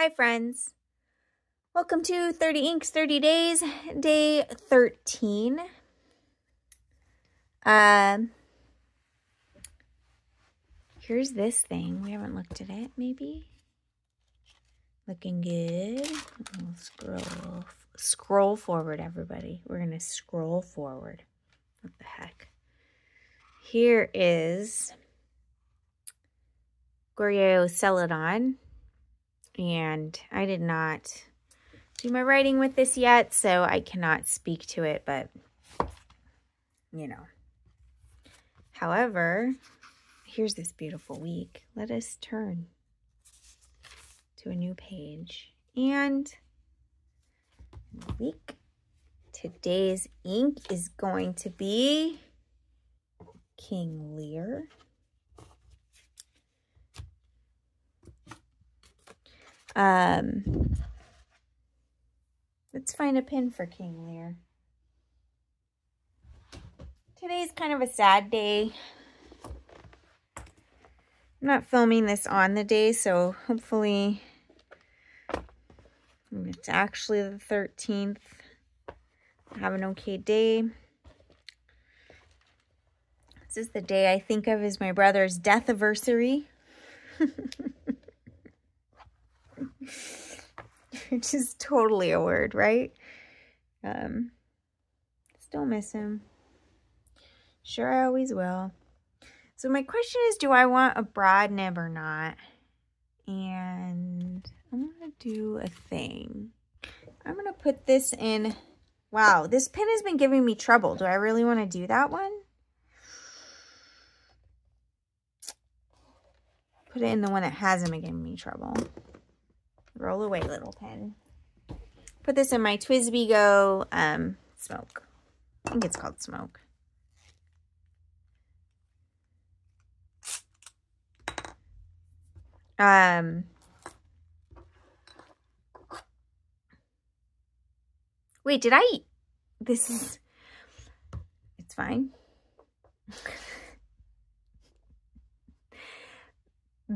Hi, friends. Welcome to 30 Inks 30 Days, day 13. Um, here's this thing. We haven't looked at it, maybe. Looking good. We'll scroll, scroll forward, everybody. We're going to scroll forward. What the heck? Here is Goryo Celadon. And I did not do my writing with this yet, so I cannot speak to it, but, you know. However, here's this beautiful week. Let us turn to a new page. And week, today's ink is going to be King Lear. Um, let's find a pin for King Lear. Today's kind of a sad day. I'm not filming this on the day, so hopefully it's actually the 13th. Have an okay day. This is the day I think of as my brother's death anniversary. Which is totally a word, right? Um, still miss him. Sure, I always will. So my question is, do I want a broad nib or not? And I'm going to do a thing. I'm going to put this in. Wow, this pin has been giving me trouble. Do I really want to do that one? Put it in the one that hasn't been giving me trouble. Roll away, little pen. Put this in my TWSBI Go um, smoke. I think it's called smoke. Um, wait, did I? This is, it's fine.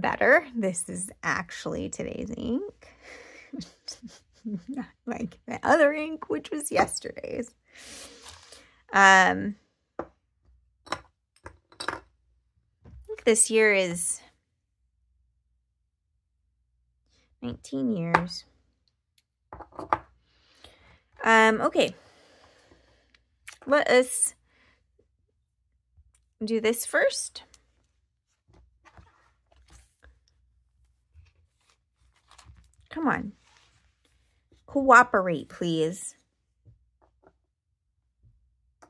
Better. This is actually today's ink. Not like the other ink, which was yesterday's. Um, this year is 19 years. Um, okay. Let us do this first. Come on. Cooperate, please.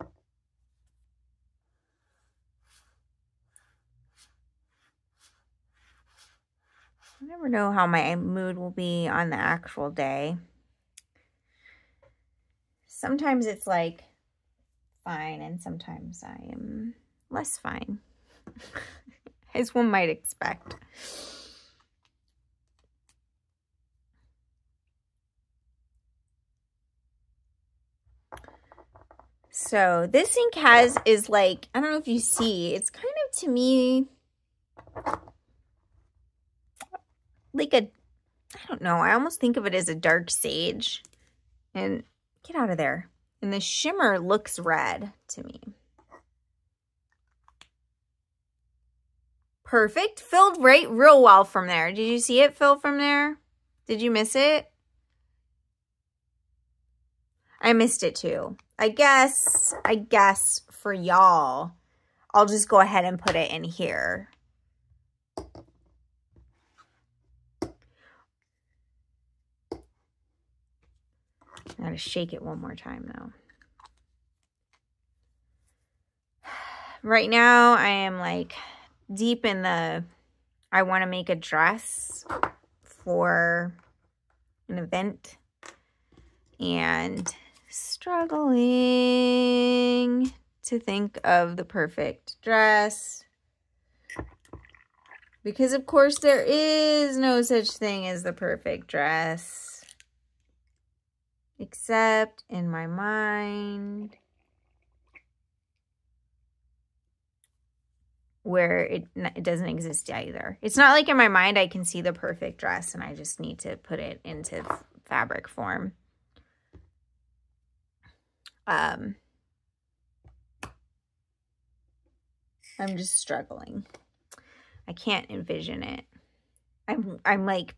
I never know how my mood will be on the actual day. Sometimes it's like fine, and sometimes I am less fine, as one might expect. So this ink has is like, I don't know if you see, it's kind of to me like a, I don't know, I almost think of it as a dark sage. And get out of there. And the shimmer looks red to me. Perfect. Filled right real well from there. Did you see it fill from there? Did you miss it? I missed it too. I guess, I guess for y'all, I'll just go ahead and put it in here. I gotta shake it one more time though. Right now I am like deep in the, I want to make a dress for an event and struggling to think of the perfect dress. Because of course there is no such thing as the perfect dress. Except in my mind. where it, it doesn't exist either. It's not like in my mind I can see the perfect dress and I just need to put it into fabric form. Um, I'm just struggling. I can't envision it. I'm I'm like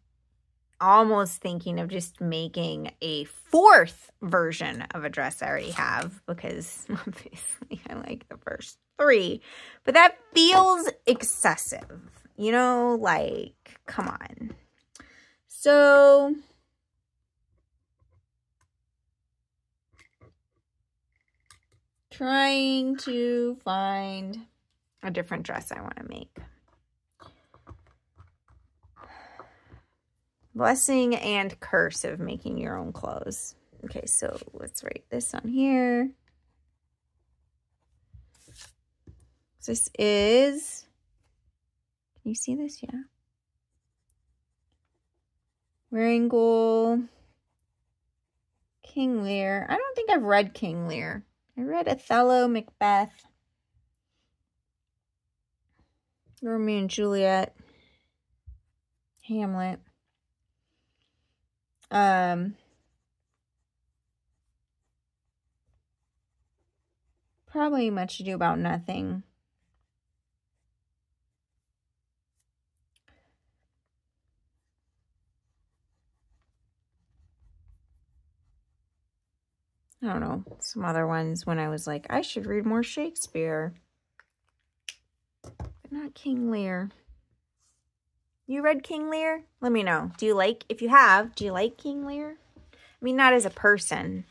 almost thinking of just making a fourth version of a dress I already have because obviously I like the first three. But that feels excessive. You know, like, come on. So trying to find a different dress I want to make. Blessing and curse of making your own clothes. Okay, so let's write this on here. This is, can you see this? Yeah. Wearingeul. King Lear. I don't think I've read King Lear. I read Othello, Macbeth, Romeo and Juliet, Hamlet. Um, probably much to do about nothing. I don't know, some other ones when I was like, I should read more Shakespeare. But not King Lear. You read King Lear? Let me know. Do you like, if you have, do you like King Lear? I mean, not as a person.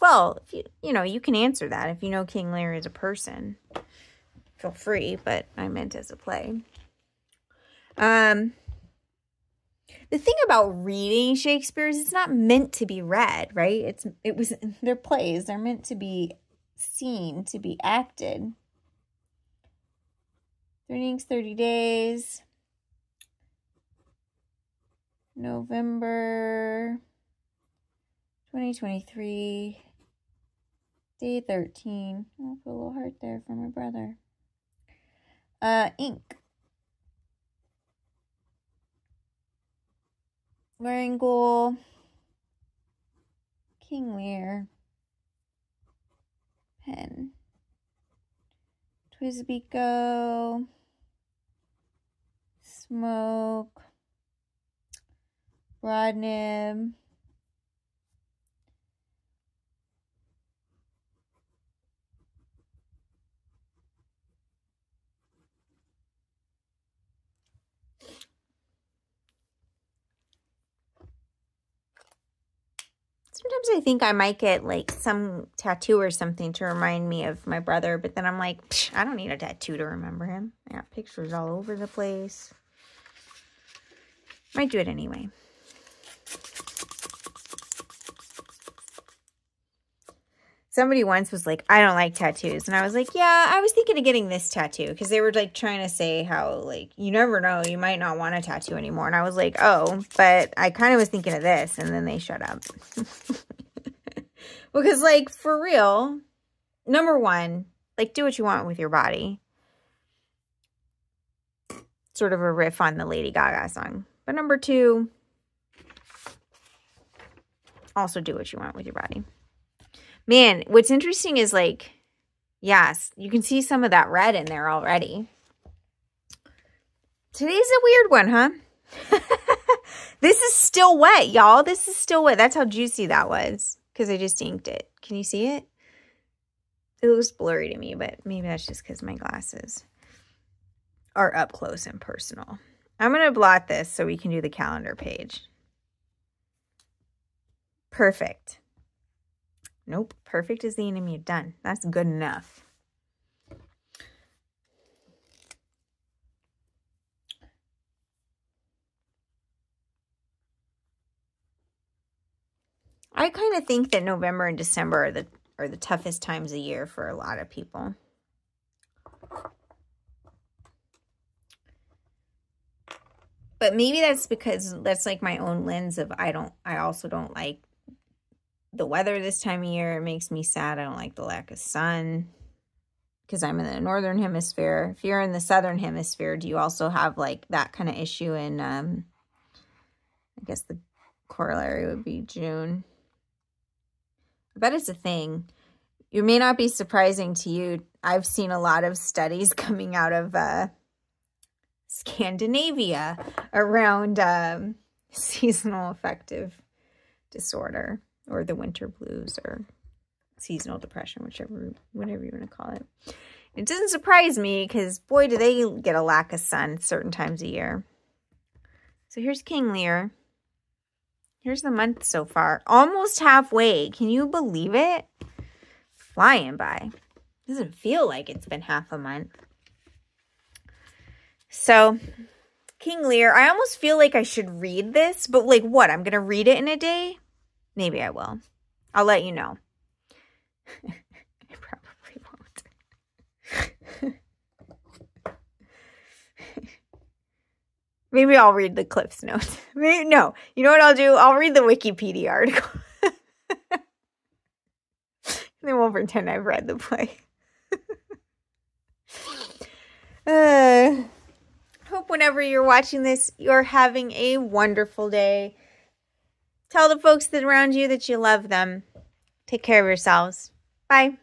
Well, if you, you know, you can answer that. If you know King Lear as a person, feel free, but I meant as a play. Um, the thing about reading Shakespeare is it's not meant to be read, right? It's, it was, they're plays. They're meant to be seen, to be acted. Three 30 days. November 2023. Day 13. I'll put a little heart there for my brother. Uh, ink. Wearingeul King Lear. Pen. TWSBI Go smoke, broad sometimes I think I might get like some tattoo or something to remind me of my brother, but then I'm like, I don't need a tattoo to remember him. I got pictures all over the place. Might do it anyway. Somebody once was like, I don't like tattoos. And I was like, yeah, I was thinking of getting this tattoo. Because they were like trying to say how like, you never know, you might not want a tattoo anymore. And I was like, oh, but I kind of was thinking of this. And then they shut up. because like, for real, number one, like do what you want with your body. Sort of a riff on the Lady Gaga song. But number two, also do what you want with your body. Man, what's interesting is like, yes, you can see some of that red in there already. Today's a weird one, huh? this is still wet, y'all. This is still wet. That's how juicy that was because I just inked it. Can you see it? It looks blurry to me, but maybe that's just because my glasses are up close and personal. I'm going to blot this so we can do the calendar page. Perfect. Nope. Perfect is the enemy done. That's good enough. I kind of think that November and December are the are the toughest times of year for a lot of people. But maybe that's because that's like my own lens of I don't, I also don't like the weather this time of year. It makes me sad. I don't like the lack of sun. because I'm in the northern hemisphere. If you're in the southern hemisphere, do you also have like that kind of issue in, um, I guess the corollary would be June. I bet it's a thing. It may not be surprising to you. I've seen a lot of studies coming out of uh, Scandinavia around um, seasonal affective disorder or the winter blues or seasonal depression, whichever, whatever you want to call it. It doesn't surprise me because boy, do they get a lack of sun certain times a year. So here's King Lear. Here's the month so far. Almost halfway. Can you believe it? Flying by. Doesn't feel like it's been half a month. So, King Lear, I almost feel like I should read this, but like what? I'm going to read it in a day? Maybe I will. I'll let you know. I probably won't. Maybe I'll read the Cliffs Notes. Maybe, no, you know what I'll do? I'll read the Wikipedia article. then we'll pretend I've read the play. uh, hope whenever you're watching this, you're having a wonderful day. Tell the folks that around you that you love them. Take care of yourselves. Bye.